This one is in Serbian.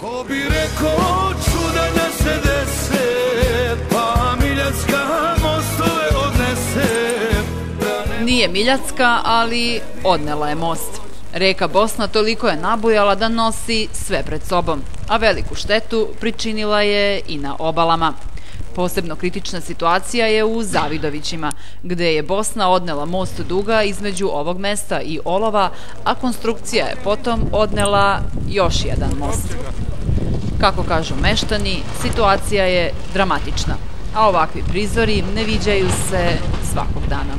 Ko bi rekao čuda da se dese, pa Miljacka mostove odnese. Nije Miljacka, ali odnela je most. Reka Bosna toliko je nabujala da nosi sve pred sobom, a veliku štetu pričinila je i na obalama. Posebno kritična situacija je u Zavidovićima, gde je Bosna odnela most duga između ovog mesta i Olova, a konstrukcija je potom odnela još jedan most. Kako kažu meštani, situacija je dramatična, a ovakvi prizori ne viđaju se svakog dana.